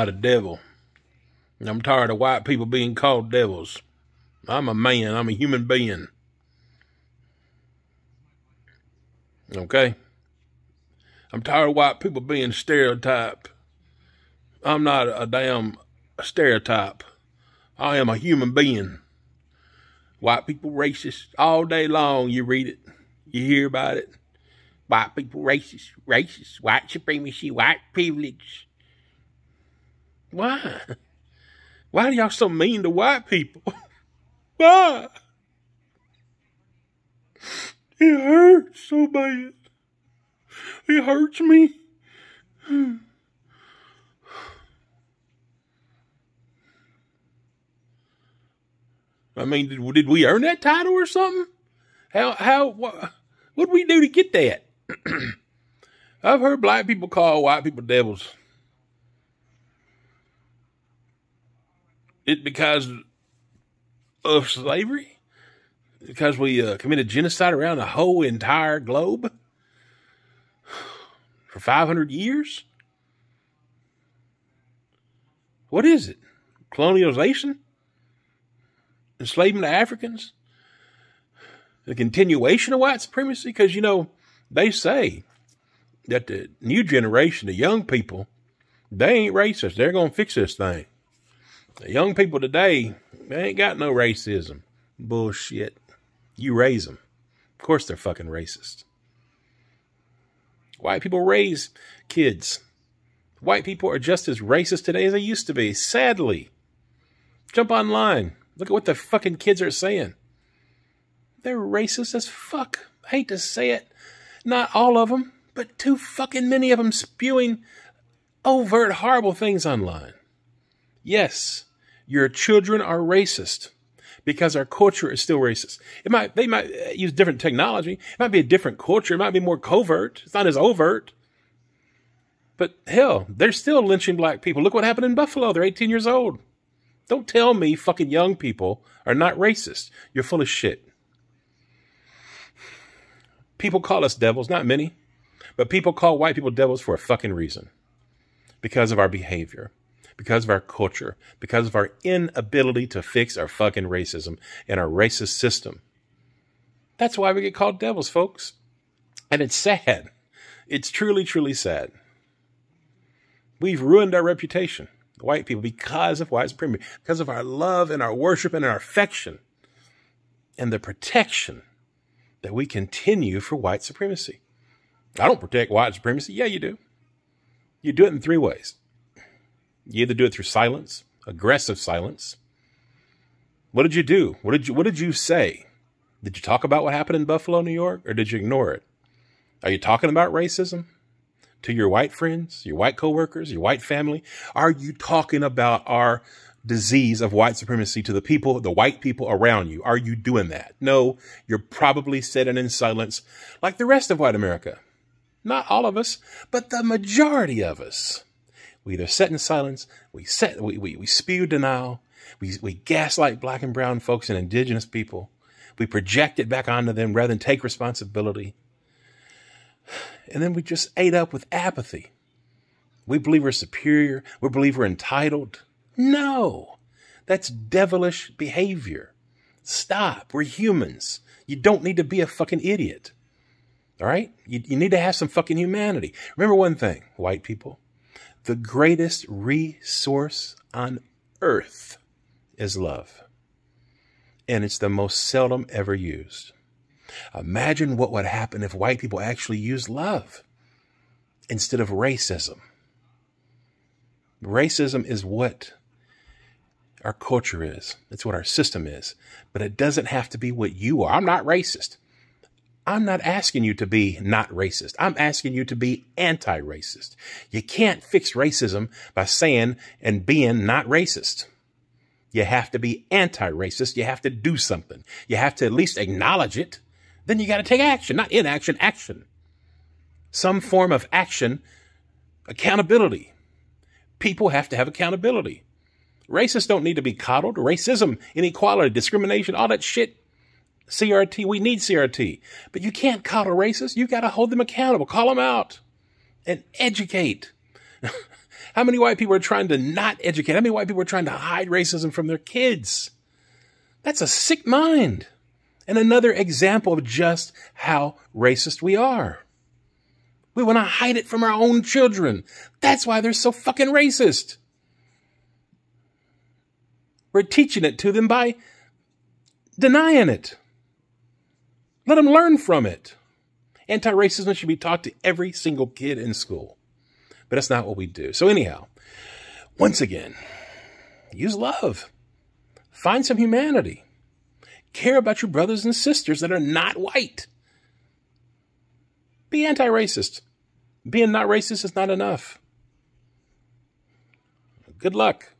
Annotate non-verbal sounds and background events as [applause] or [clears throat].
Not a devil. I'm tired of white people being called devils. I'm a man. I'm a human being. Okay? I'm tired of white people being stereotyped. I'm not a damn stereotype. I am a human being. White people racist all day long. You read it, you hear about it. White people racist, racist, white supremacy, white privilege. Why? Why are y'all so mean to white people? [laughs] Why? It hurts so bad. It hurts me. I mean, did, did we earn that title or something? How, how, what, what did we do to get that? [clears throat] I've heard black people call white people devils. It because of slavery? Because we uh, committed genocide around the whole entire globe [sighs] for 500 years? What is it? Colonialization? enslavement of Africans, the continuation of white supremacy, because, you know, they say that the new generation, the young people, they ain't racist. They're going to fix this thing. The young people today, they ain't got no racism. Bullshit. You raise them. Of course they're fucking racist. White people raise kids. White people are just as racist today as they used to be, sadly. Jump online. Look at what the fucking kids are saying. They're racist as fuck. I hate to say it. Not all of them, but too fucking many of them spewing overt horrible things online. Yes, your children are racist because our culture is still racist. It might they might uh, use different technology. It might be a different culture. It might be more covert. It's not as overt. But hell, they're still lynching black people. Look what happened in Buffalo. They're 18 years old. Don't tell me fucking young people are not racist. You're full of shit. People call us devils, not many, but people call white people devils for a fucking reason. Because of our behavior, because of our culture, because of our inability to fix our fucking racism and our racist system. That's why we get called devils, folks. And it's sad. It's truly, truly sad. We've ruined our reputation the white people because of white supremacy, because of our love and our worship and our affection and the protection that we continue for white supremacy. I don't protect white supremacy. Yeah, you do. You do it in three ways. You either do it through silence, aggressive silence. What did you do? What did you what did you say? Did you talk about what happened in Buffalo, New York, or did you ignore it? Are you talking about racism? to your white friends, your white coworkers, your white family? Are you talking about our disease of white supremacy to the people, the white people around you? Are you doing that? No, you're probably sitting in silence like the rest of white America. Not all of us, but the majority of us. We either sit in silence, we set, we, we, we spew denial, we, we gaslight black and brown folks and indigenous people. We project it back onto them rather than take responsibility and then we just ate up with apathy. We believe we're superior. We believe we're entitled. No, that's devilish behavior. Stop. We're humans. You don't need to be a fucking idiot. All right? You, you need to have some fucking humanity. Remember one thing, white people. The greatest resource on earth is love. And it's the most seldom ever used. Imagine what would happen if white people actually used love instead of racism. Racism is what our culture is. It's what our system is. But it doesn't have to be what you are. I'm not racist. I'm not asking you to be not racist. I'm asking you to be anti-racist. You can't fix racism by saying and being not racist. You have to be anti-racist. You have to do something. You have to at least acknowledge it then you got to take action, not inaction, action. Some form of action, accountability. People have to have accountability. Racists don't need to be coddled. Racism, inequality, discrimination, all that shit. CRT, we need CRT. But you can't coddle racists. You got to hold them accountable. Call them out and educate. [laughs] How many white people are trying to not educate? How many white people are trying to hide racism from their kids? That's a sick mind. And another example of just how racist we are. We want to hide it from our own children. That's why they're so fucking racist. We're teaching it to them by denying it. Let them learn from it. Anti racism should be taught to every single kid in school. But that's not what we do. So, anyhow, once again, use love. Find some humanity. Care about your brothers and sisters that are not white. Be anti racist. Being not racist is not enough. Good luck.